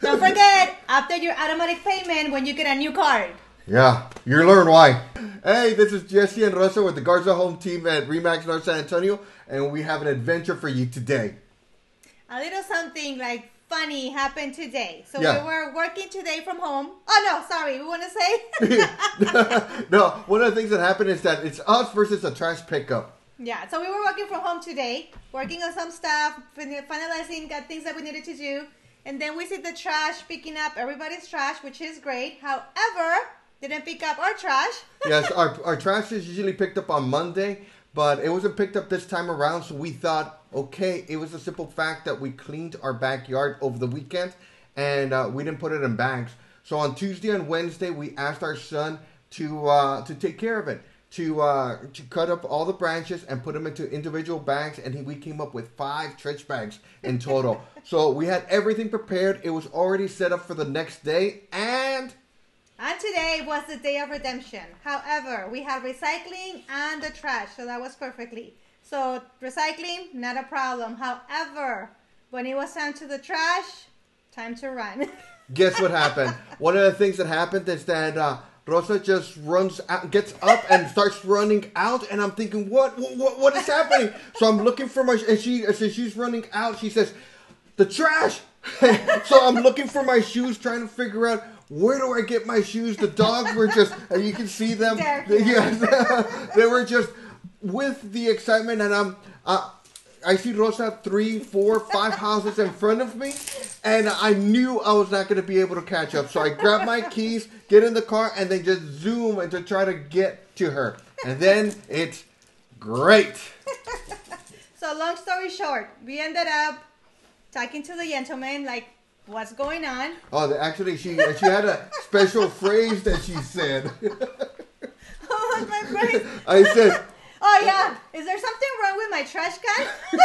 Don't forget, after your automatic payment, when you get a new card. Yeah, you learn why. Hey, this is Jesse and Rosa with the Garza Home Team at RE/MAX North San Antonio, and we have an adventure for you today. A little something like funny happened today. So Yeah. we were working today from home. Oh no, sorry, we want to say. no, one of the things that happened is that it's us versus a trash pickup. yeah, so we were working from home today, working on some stuff, finalizing got things that we needed to do, and then we see the trash picking up everybody's trash, which is great. However, didn't pick up our trash. yes, our, our trash is usually picked up on Monday, but it wasn't picked up this time around, so we thought, okay, it was a simple fact that we cleaned our backyard over the weekend and uh, we didn't put it in bags. So on Tuesday and Wednesday, we asked our son to uh, to take care of it, to uh, to cut up all the branches and put them into individual bags, and he, we came up with five trash bags in total. so we had everything prepared. It was already set up for the next day, and And today was the day of redemption. However, we had recycling and the trash, so that was perfectly. So recycling, not a problem. However, when it was time to the trash, time to run. guess what happened? One of the things that happened is that uh, Rosa just runs out, gets up and starts running out, and I'm thinking, what, what, what is happening? So I'm looking for my, and she, as she's running out, she says, the trash. so I'm looking for my shoes, trying to figure out where do I get my shoes. The dogs were just, and you can see them. Yes, they were just with the excitement, and I'm. Uh, I see Rosa three, four, five houses in front of me, and I knew I was not going to be able to catch up. So I grabbed my keys, get in the car, and then just zoom and to try to get to her. And then it's great. so long story short, we ended up talking to the gentleman, like, what's going on? Oh, actually, she she had a special phrase that she said. Oh, my brain. I said, Oh yeah, is there something wrong with my trash can?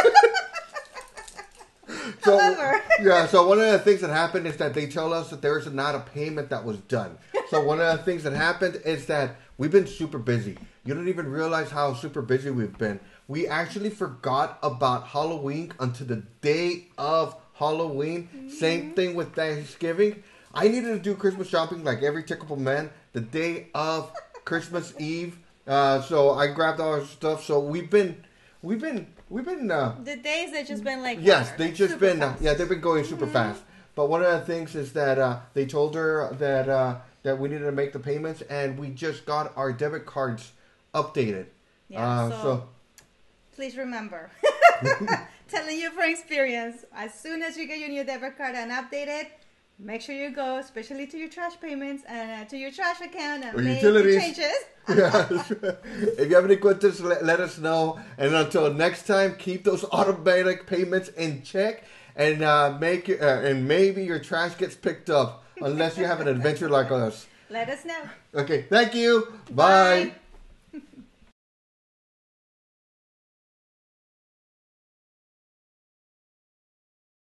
so, However. yeah. So one of the things that happened is that they tell us that there is not a payment that was done. So one of the things that happened is that we've been super busy. You don't even realize how super busy we've been. We actually forgot about Halloween until the day of Halloween. Same mm-hmm. thing with Thanksgiving. I needed to do Christmas shopping like every typical man the day of Christmas Eve. Uh, so I grabbed all our stuff. So we've been, we've been, we've been. Uh, the days they've just been like Yes, water, they just been uh, fast. Mm-hmm. yeah they've been going super fast. But one of the things is that uh, they told her that uh, that we needed to make the payments, and we just got our debit cards updated. Yeah, uh, so- Please remember, telling you from experience, as soon as you get your new debit card and update it, make sure you go, especially to your trash payments and uh, to your trash account and Or make utilities. changes. Yes. if you have any questions, let, let us know. And until next time, keep those automatic payments in check, and uh, make uh, and maybe your trash gets picked up, unless you have an adventure like us. Let us know. Okay, thank you. Bye. Bye.